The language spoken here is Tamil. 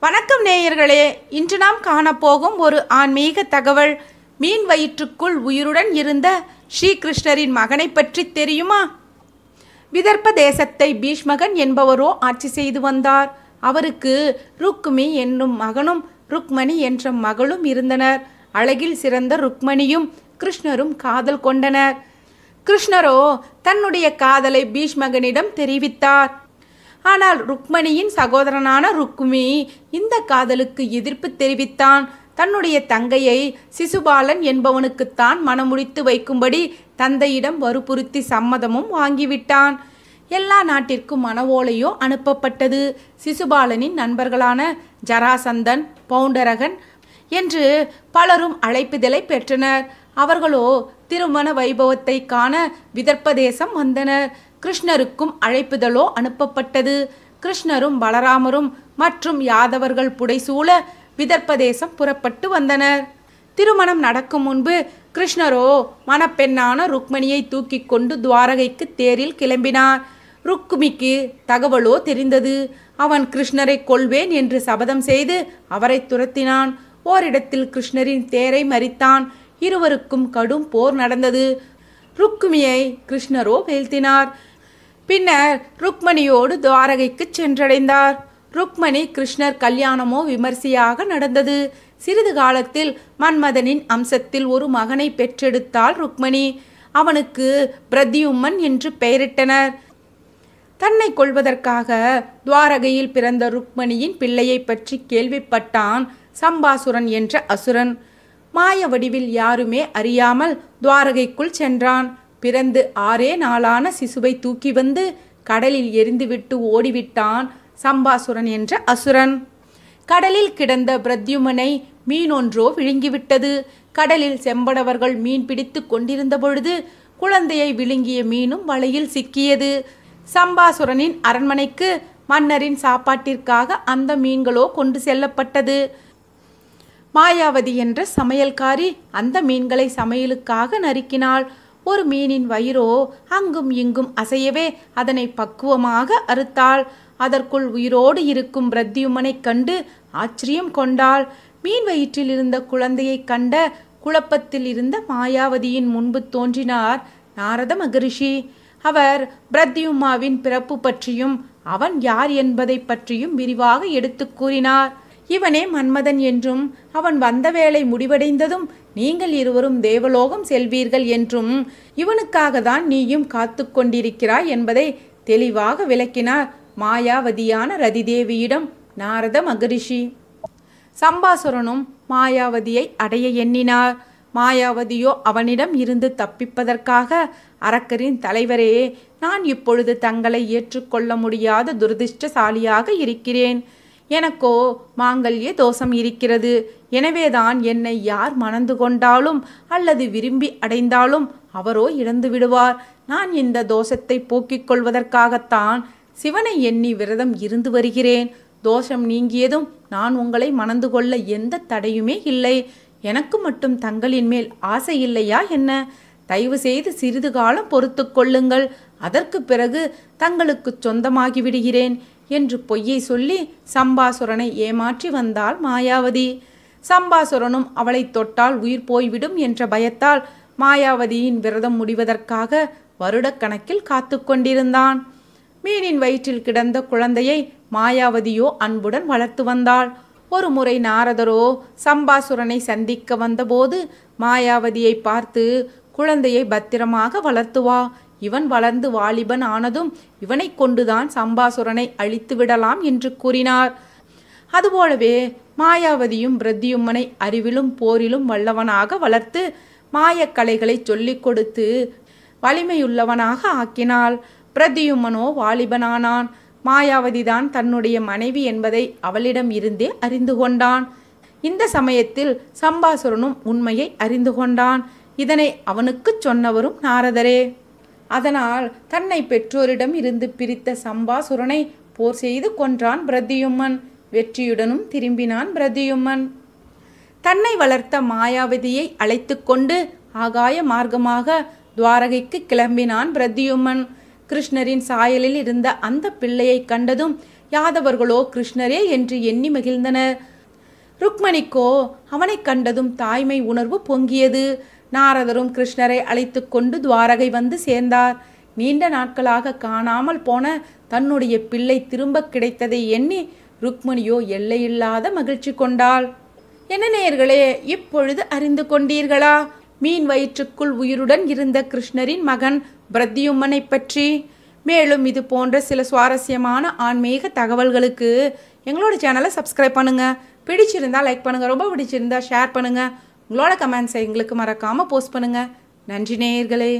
வணக்கம் நேயர்களே. இன்று நாம் காணப்போகும் ஒரு ஆன்மீக தகவல். மீன் வயிற்றுக்குள் உயிருடன் இருந்த ஸ்ரீகிருஷ்ணரின் மகனை பற்றி தெரியுமா? விதர்ப்ப தேசத்தை பீஷ்மகன் என்பவரோ ஆட்சி செய்து வந்தார். அவருக்கு ருக்மி என்னும் மகனும் ருக்மணி என்ற மகளும் இருந்தனர். அழகில் சிறந்த ருக்மணியும் கிருஷ்ணரும் காதல் கொண்டனர். கிருஷ்ணரோ தன்னுடைய காதலை பீஷ்மகனிடம் தெரிவித்தார். ஆனால் ருக்மணியின் சகோதரனான ருக்மி இந்த காதலுக்கு எதிர்ப்பு தெரிவித்தான். தன்னுடைய தங்கையை சிசுபாலன் என்பவனுக்குத்தான் மனமுடித்து வைக்கும்படி தந்தையிடம் வற்புறுத்தி சம்மதமும் வாங்கிவிட்டான். எல்லா நாட்டிற்கும் மனவோலையோ அனுப்பப்பட்டது. சிசுபாலனின் நண்பர்களான ஜராசந்தன் பவுண்டரகன் என்று பலரும் அழைப்புதலை பெற்றனர். அவர்களோ திருமண வைபவத்தை காண விதர்ப்ப தேசம் வந்தனர். கிருஷ்ணருக்கும் அழைப்புதலோ அனுப்பப்பட்டது. கிருஷ்ணரும் பலராமரும் மற்றும் யாதவர்கள் புடைசூழ விதர்ப்பதேசம் புறப்பட்டு வந்தனர். திருமணம் நடக்கும் முன்பு கிருஷ்ணரோ மணப்பெண்ணான ருக்மணியை தூக்கி கொண்டு துவாரகைக்கு தேரில் கிளம்பினார். ருக்குமிக்கு தகவலோ தெரிந்தது. அவன் கிருஷ்ணரை கொல்வேன் என்று சபதம் செய்து அவரை துரத்தினான். ஓரிடத்தில் கிருஷ்ணரின் தேரை மறித்தான். இருவருக்கும் கடும் போர் நடந்தது. ருக்குமியை கிருஷ்ணரோ வீழ்த்தினார். பின்னர் ருக்மணியோடு துவாரகைக்கு சென்றடைந்தார். ருக்மணி கிருஷ்ணர் கல்யாணமோ விமர்சையாக நடந்தது. சிறிது காலத்தில் மன்மதனின் அம்சத்தில் ஒரு மகனை பெற்றெடுத்தாள் ருக்மணி. அவனுக்கு பிரத்யும்மன் என்று பெயரிட்டனர். தன்னை கொள்வதற்காக துவாரகையில் பிறந்த ருக்மணியின் பிள்ளையை பற்றி கேள்விப்பட்டான் சம்பாசுரன் என்ற அசுரன். மாய வடிவில் யாருமே அறியாமல் துவாரகைக்குள் சென்றான். பிறந்து ஆறே நாளான சிசுவை தூக்கி வந்து கடலில் எரிந்துவிட்டு ஓடிவிட்டான் சம்பாசுரன் என்ற அசுரன். கடலில் கிடந்த பிரத்யுமனை மீனொன்றோ விழுங்கிவிட்டது. கடலில் செம்படவர்கள் மீன் பிடித்து கொண்டிருந்த பொழுது குழந்தையை விழுங்கிய மீனும் வலையில் சிக்கியது. சம்பாசுரனின் அரண்மனைக்கு மன்னரின் சாப்பாட்டிற்காக அந்த மீன்களோ கொண்டு செல்லப்பட்டது. மாயாவதி என்ற சமையல்காரி அந்த மீன்களை சமையலுக்காக நறுக்கினாள். ஒரு மீனின் வயிறோ அங்கும் இங்கும் அசையவே அதனை பக்குவமாக அறுத்தாள். அதற்குள் உயிரோடு இருக்கும் பிரத்யுமனைக் கண்டு ஆச்சரியம் கொண்டாள். மீன் வயிற்றில் இருந்த குழந்தையைக் கண்ட குழப்பத்தில் இருந்த மாயாவதியின் முன்பு தோன்றினார் நாரத மகரிஷி. அவர் பிரத்யுமாவின் பிறப்பு பற்றியும் அவன் யார் என்பதை பற்றியும் விரிவாக எடுத்துக் கூறினார். இவனே மன்மதன் என்றும் அவன் வந்த வேலை முடிவடைந்ததும் நீங்கள் இருவரும் தேவலோகம் செல்வீர்கள் என்றும் இவனுக்காக தான் நீயும் காத்து கொண்டிருக்கிறாய் என்பதை தெளிவாக விளக்கினார் மாயாவதியான ரதிதேவியிடம் நாரத மகரிஷி. சம்பாசுரனும் மாயாவதியை அடைய எண்ணினார். மாயாவதியோ அவனிடம் இருந்து தப்பிப்பதற்காக அரக்கரின் தலைவரே நான் இப்பொழுது தங்களை ஏற்றுக்கொள்ள முடியாத துரதிர்ஷ்டசாலியாக இருக்கிறேன். எனக்கோ மாங்கல்ய தோஷம் இருக்கிறது. எனவேதான் என்னை யார் மணந்து கொண்டாலும் அல்லது விரும்பி அடைந்தாலும் அவரோ இழந்து விடுவார். நான் இந்த தோஷத்தை போக்கிக் கொள்வதற்காகத்தான் சிவனை எண்ணி விரதம் இருந்து வருகிறேன். தோஷம் நீங்கியதும் நான் உங்களை மணந்து கொள்ள எந்த தடையுமே இல்லை. எனக்கு மட்டும் தங்களின் மேல் ஆசை இல்லையா என்ன? தயவு செய்து சிறிது காலம் பொறுத்து கொள்ளுங்கள். அதற்கு பிறகு தங்களுக்கு சொந்தமாகி விடுகிறேன். என்று பொய்யை சொல்லி சம்பாசுரனை ஏமாற்றி வந்தாள் மாயாவதி. சம்பாசுரனும் அவளை தொட்டால் உயிர் போய்விடும் என்ற பயத்தால் மாயாவதியின் விரதம் முடிவதற்காக வருடக்கணக்கில் காத்து கொண்டிருந்தான். மீனின் வயிற்றில் கிடந்த குழந்தையை மாயாவதியோ அன்புடன் வளர்த்து வந்தாள். ஒரு முறை நாரதரோ சம்பாசுரனை சந்திக்க வந்தபோது மாயாவதியை பார்த்து குழந்தையை பத்திரமாக வளர்த்துவா இவன் வளர்ந்து வாலிபன் ஆனதும் இவனை கொண்டுதான் சம்பாசுரனை அழித்து விடலாம் என்று கூறினார். அதுபோலவே மாயாவதியும் பிரத்தியும்மனை அறிவிலும் போரிலும் வல்லவனாக வளர்த்து மாயக்கலைகளை சொல்லிக் கொடுத்து வலிமையுள்ளவனாக ஆக்கினாள். பிரத்தியும்மனோ வாலிபனானான். மாயாவதிதான் தன்னுடைய மனைவி என்பதை அவளிடம் இருந்தே அறிந்து கொண்டான். இந்த சமயத்தில் சம்பாசுரனும் உண்மையை அறிந்து கொண்டான். இதனை அவனுக்குச் சொன்னவரும் நாரதரே. அதனால் தன்னை பெற்றோரிடம் இருந்து பிரித்த சம்பாசுரனை போர் செய்து கொன்றான் பிரதியும்மன். வெற்றியுடனும் திரும்பினான் பிரதியும்மன். தன்னை வளர்த்த மாயாவதியை அழைத்து கொண்டு ஆகாய மார்க்கமாக துவாரகைக்கு கிளம்பினான் பிரத்தியும்மன் கிருஷ்ணரின் சாயலில் இருந்த அந்த பிள்ளையை கண்டதும் யாதவர்களோ கிருஷ்ணரே என்று எண்ணி மகிழ்ந்தனர். ருக்மணிக்கோ அவனை கண்டதும் தாய்மை உணர்வு பொங்கியது. நாரதரும் கிருஷ்ணரை அழைத்து கொண்டு துவாரகை வந்து சேர்ந்தார். நீண்ட நாட்களாக காணாமல் போன தன்னுடைய பிள்ளை திரும்ப கிடைத்ததை எண்ணி ருக்மணியோ எல்லையில்லாத மகிழ்ச்சி கொண்டாள். என்ன நேயர்களே இப்பொழுது அறிந்து கொண்டீர்களா? மீன் வயிற்றுக்குள் உயிருடன் இருந்த கிருஷ்ணரின் மகன் பிரத்யும்மனை பற்றி. மேலும் இது போன்ற சில சுவாரஸ்யமான ஆன்மீக தகவல்களுக்கு எங்களோட சேனலை சப்ஸ்கிரைப் பண்ணுங்கள் பிடிச்சிருந்தா லைக் பண்ணுங்கள் ரொம்ப பிடிச்சிருந்தா ஷேர் பண்ணுங்கள் உங்களோட கமெண்ட்ஸை எங்களுக்கு மறக்காமல் போஸ்ட் பண்ணுங்கள் நன்றி நேயர்களே.